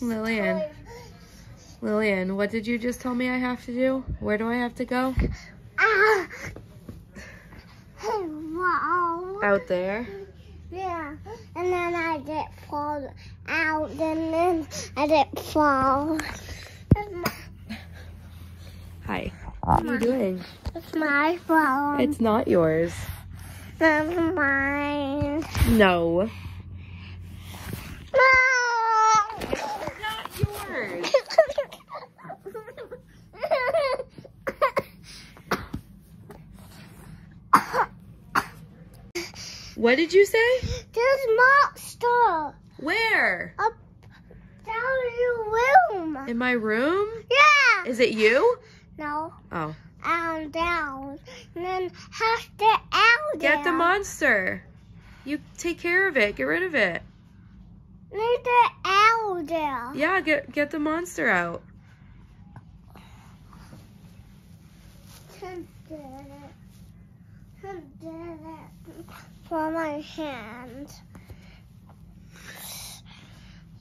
Lillian. Lillian, what did you just tell me I have to do? Where do I have to go? Hey, wow. Out there. Yeah, and then I did fall out, and then I did fall. Hi. What are you doing? it's my phone. It's not yours. That's mine. No. Not yours. What did you say? There's monster Where? up down in your room. In my room? Yeah. Is it you? No, Oh. down, down, and then have the out Get the monster. You take care of it. Get rid of it. Need the owl there. Yeah, get get the monster out. Who did it? Who did it? For my hand.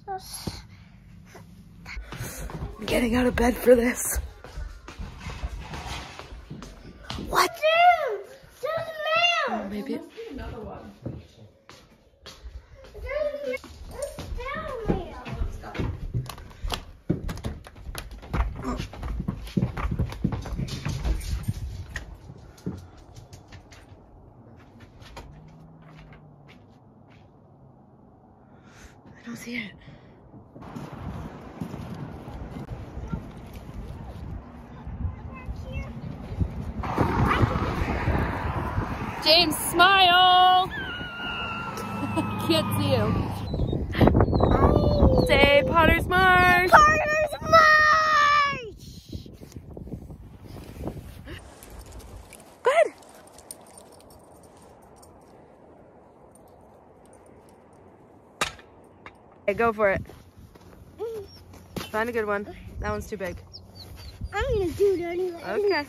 I'm getting out of bed for this. What? Dude, there's mail. Maybe. another one. There's mail. There's down mail. I don't see it. James, smile! Can't see you. Say Potter's March! Potter's March! Good. Okay, go for it. Find a good one. That one's too big. I'm gonna do it anyway. Okay.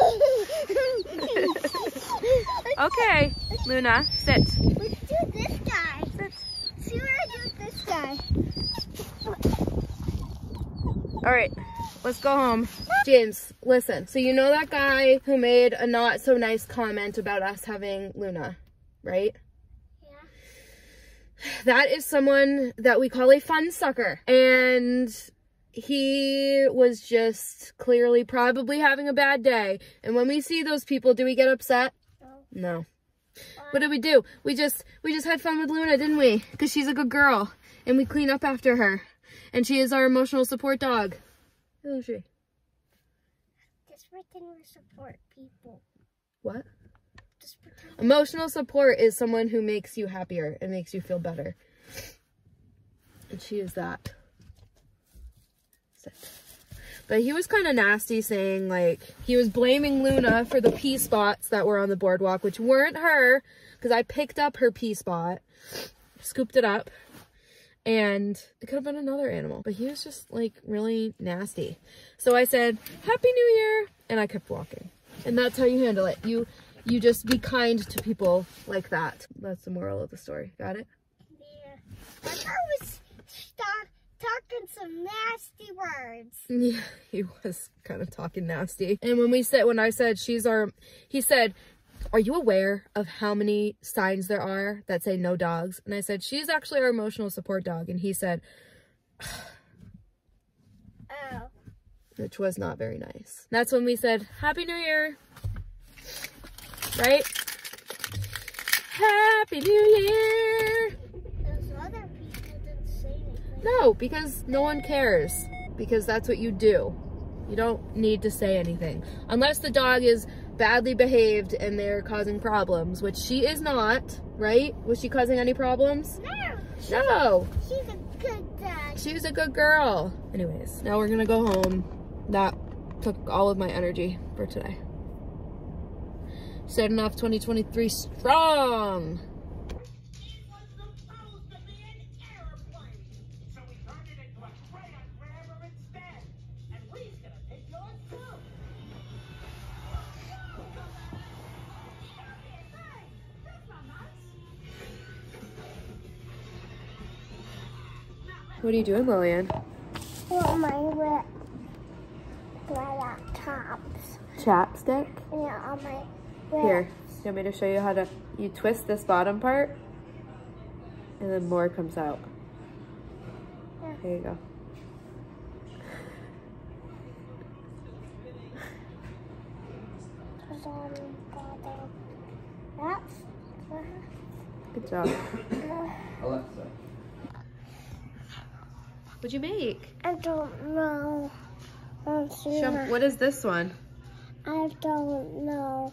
Okay, Luna, sit. Let's do this guy. Sit. See what I do with this guy. All right, let's go home. James, listen. So you know that guy who made a not so nice comment about us having Luna, right? Yeah. That is someone that we call a fun sucker. And he was just clearly probably having a bad day. And when we see those people, do we get upset? No. No. What did we do? We just we just had fun with Luna, didn't we? Because she's a good girl. And we clean up after her. And she is our emotional support dog. Who is she? Just pretend we support people. What? Emotional support is someone who makes you happier and makes you feel better. And she is that. But he was kind of nasty saying like he was blaming Luna for the pee spots that were on the boardwalk, which weren't her because I picked up her pee spot, scooped it up, and it could have been another animal. But he was just like really nasty. So I said, Happy New Year, and I kept walking. And that's how you handle it. You you just be kind to people like that. That's the moral of the story. Got it? Yeah. I was talking some nasty words. Yeah, he was kind of talking nasty. And when we said, when I said she's our, he said, are you aware of how many signs there are that say no dogs? And I said, she's actually our emotional support dog. And he said, Oh. which was not very nice. That's when we said, Happy New Year. Right? Happy New Year. Those other people didn't say anything. No, because no one cares. Because that's what you do. You don't need to say anything. Unless the dog is badly behaved and they're causing problems, which she is not, right? Was she causing any problems? No. No. She's a good dog. She was a good girl. Anyways, now we're gonna go home. That took all of my energy for today. Setting off 2023 strong. It was supposed to be an airplane. So we turned it into a crayon grabber instead. And we's gonna take yours too. What are you doing, Lillian? Lip, my laptops. Chapstick? Yeah, on my Here, you want me to show you how to, you twist this bottom part and then more comes out. Yeah. There you go. Just on the bottom. That's. Good job. Alexa. What'd you make? I don't know. Let's see. Show, what is this one? I don't know.